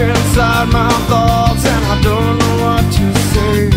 inside my thoughts and I don't know what to say.